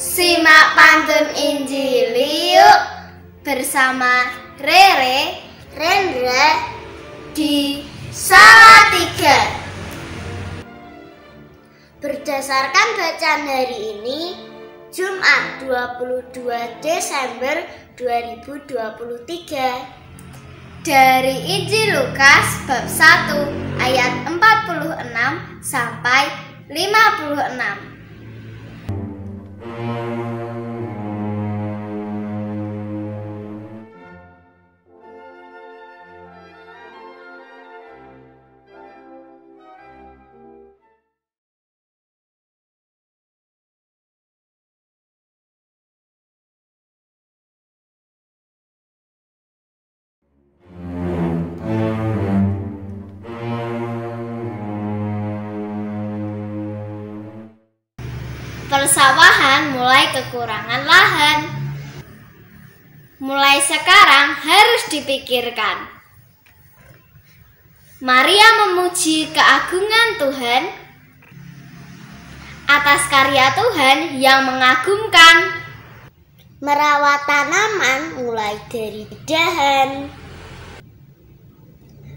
Simak pantun Injil yuk bersama Rere Rendra di Salatiga. Berdasarkan bacaan hari ini, Jumat 22 Desember 2023. Dari Injil Lukas bab 1 ayat 46 sampai 56. Persawahan mulai kekurangan lahan. Mulai sekarang harus dipikirkan. Maria memuji keagungan Tuhan atas karya Tuhan yang mengagumkan. Merawat tanaman mulai dari dahan.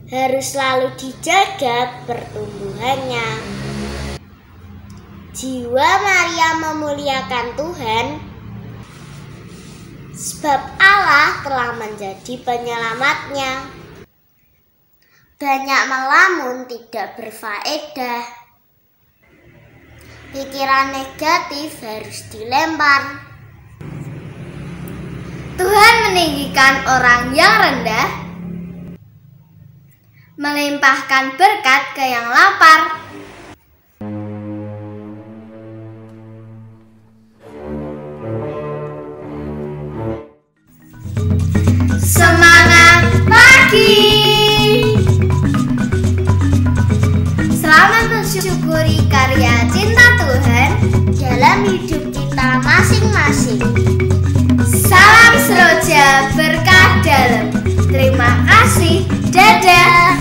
Harus selalu dijaga pertumbuhannya. Jiwa Maria memuliakan Tuhan sebab Allah telah menjadi penyelamatnya. Banyak melamun tidak berfaedah. Pikiran negatif harus dilempar. Tuhan meninggikan orang yang rendah, melimpahkan berkat ke yang lapar. mensyukuri karya cinta Tuhan dalam hidup kita masing-masing. Salam Seroja berkah dalam. Terima kasih. Dadah.